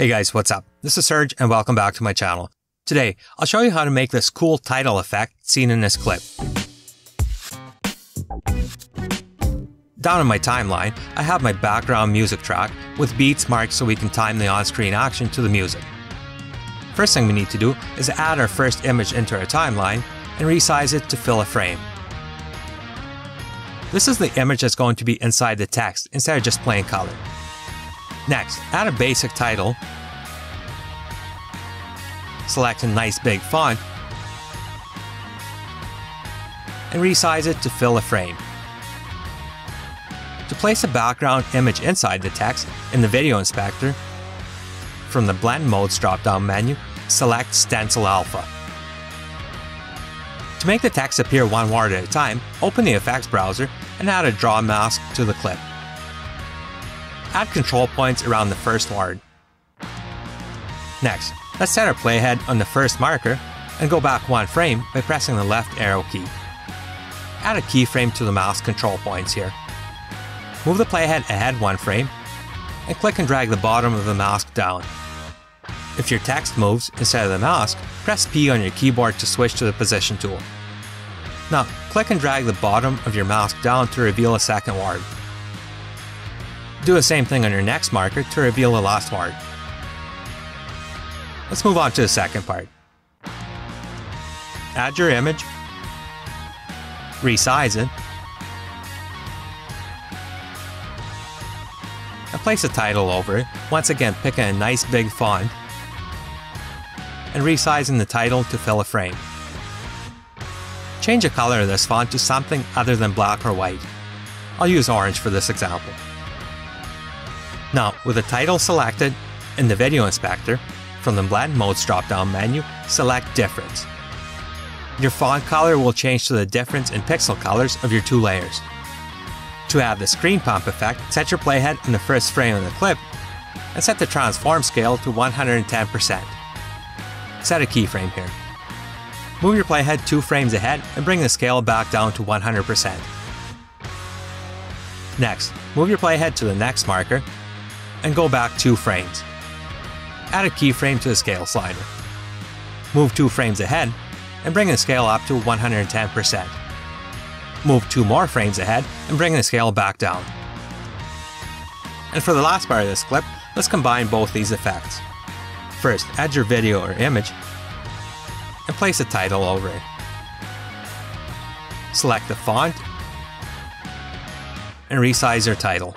Hey guys, what's up? This is Serge and welcome back to my channel. Today, I'll show you how to make this cool title effect seen in this clip. Down in my timeline, I have my background music track with beats marked so we can time the on-screen action to the music. First thing we need to do is add our first image into our timeline and resize it to fill a frame. This is the image that's going to be inside the text instead of just plain color. Next, add a basic title, select a nice big font, and resize it to fill a frame. To place a background image inside the text in the video inspector, from the Blend Modes drop-down menu, select Stencil Alpha. To make the text appear one word at a time, open the effects browser and add a draw mask to the clip. Add control points around the first word. Next, let's set our playhead on the first marker and go back one frame by pressing the left arrow key. Add a keyframe to the mask control points here. Move the playhead ahead one frame and click and drag the bottom of the mask down. If your text moves instead of the mask, press P on your keyboard to switch to the position tool. Now, click and drag the bottom of your mask down to reveal a second word. Do the same thing on your next marker to reveal the last word. Let's move on to the second part. Add your image, resize it, and place a title over it, once again picking a nice big font, and resizing the title to fill a frame. Change the color of this font to something other than black or white. I'll use orange for this example. Now, with the title selected in the video inspector, from the Blend Modes drop-down menu, select Difference. Your font color will change to the difference in pixel colors of your two layers. To add the screen pump effect, set your playhead in the first frame of the clip and set the transform scale to 110%. Set a keyframe here. Move your playhead two frames ahead and bring the scale back down to 100%. Next, move your playhead to the next marker and go back two frames. Add a keyframe to the scale slider. Move two frames ahead and bring the scale up to 110%. Move two more frames ahead and bring the scale back down. And for the last part of this clip, let's combine both these effects. First, add your video or image and place a title over it. Select the font and resize your title.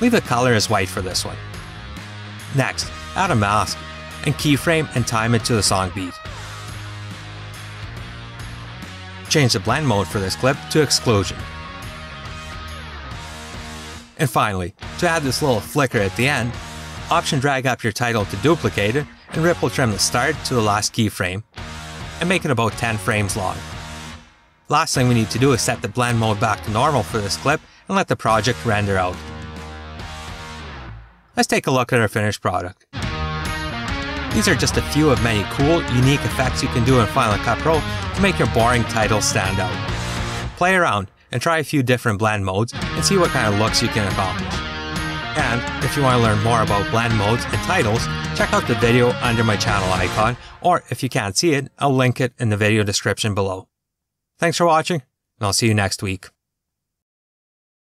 Leave the color as white for this one. Next, add a mask and keyframe and time it to the song beat. Change the blend mode for this clip to exclusion. And finally, to add this little flicker at the end, option drag up your title to duplicate it and ripple trim the start to the last keyframe and make it about 10 frames long. Last thing we need to do is set the blend mode back to normal for this clip and let the project render out. Let's take a look at our finished product. These are just a few of many cool, unique effects you can do in Final Cut Pro to make your boring titles stand out. Play around and try a few different blend modes and see what kind of looks you can accomplish. And if you want to learn more about blend modes and titles, check out the video under my channel icon, or if you can't see it, I'll link it in the video description below. Thanks for watching, and I'll see you next week.